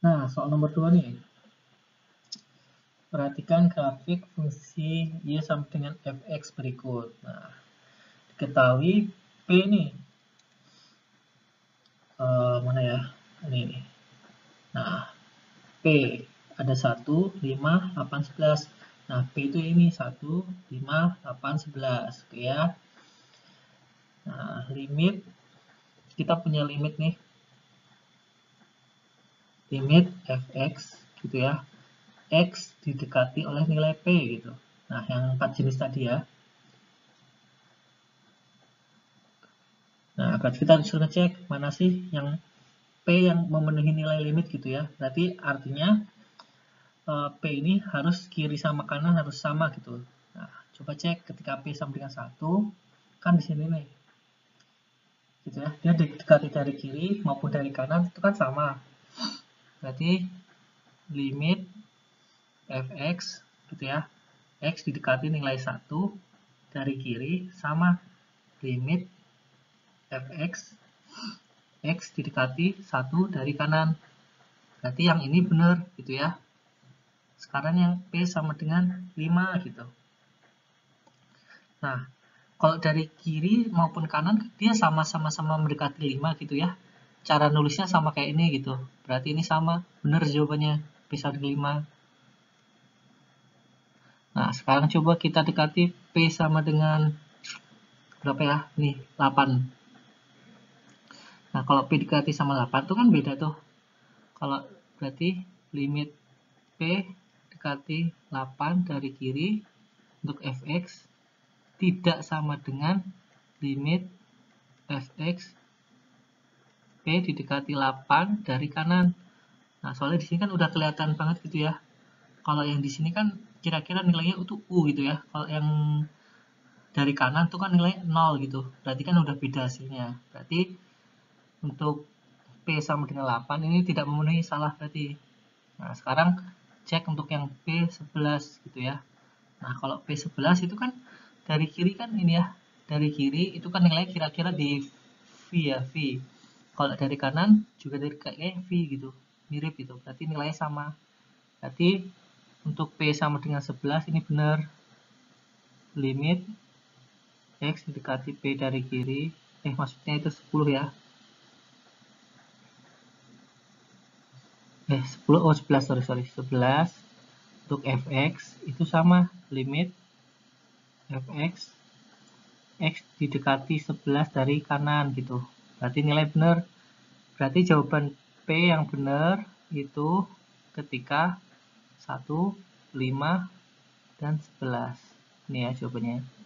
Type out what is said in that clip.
Nah, soal nomor 2 nih. Perhatikan grafik fungsi Y sama dengan fx berikut. Nah, diketahui P nih. Uh, mana ya? Ini nih. Nah, P ada 1, 5, 8, 11. Nah, P itu ini 1, 5, 8, 11. Oke ya. Nah, limit. Kita punya limit nih limit fx gitu ya x didekati oleh nilai p gitu. Nah yang empat jenis tadi ya. Nah berarti kita harus ngecek mana sih yang p yang memenuhi nilai limit gitu ya. Berarti artinya eh, p ini harus kiri sama kanan harus sama gitu. Nah coba cek ketika p sama dengan satu kan di sini nih. Gitu ya. Dia didekati dari kiri maupun dari kanan itu kan sama berarti limit fx gitu ya x didekati nilai 1 dari kiri sama limit fx x didekati 1 dari kanan. Berarti yang ini benar gitu ya. Sekarang yang P sama dengan 5 gitu. Nah kalau dari kiri maupun kanan dia sama-sama sama mendekati 5 gitu ya cara nulisnya sama kayak ini gitu. Berarti ini sama, benar jawabannya P sama dengan 5. Nah, sekarang coba kita dekati P sama dengan berapa ya? Nih, 8. Nah, kalau P dekati sama 8 itu kan beda tuh. Kalau berarti limit P dekati 8 dari kiri untuk fx tidak sama dengan limit fx P didekati 8 dari kanan. Nah, soalnya di sini kan udah kelihatan banget gitu ya. Kalau yang di sini kan kira-kira nilainya itu U gitu ya. Kalau yang dari kanan tuh kan nilai 0 gitu. Berarti kan udah beda hasilnya. Berarti untuk P sama dengan 8 ini tidak memenuhi salah berarti. Nah, sekarang cek untuk yang P11 gitu ya. Nah, kalau P11 itu kan dari kiri kan ini ya. Dari kiri itu kan nilai kira-kira di V ya, V kalau dari kanan juga dari kayak V gitu mirip gitu. Berarti nilainya sama. Berarti untuk P sama dengan 11 ini benar. Limit X mendekati P dari kiri. Eh maksudnya itu 10 ya. Eh 10 oh 11 sorry sorry. 11 untuk fx itu sama. Limit fx x didekati 11 dari kanan gitu Berarti nilai benar. Berarti jawaban P yang benar itu ketika 1, 5, dan 11. Ini ya jawabannya.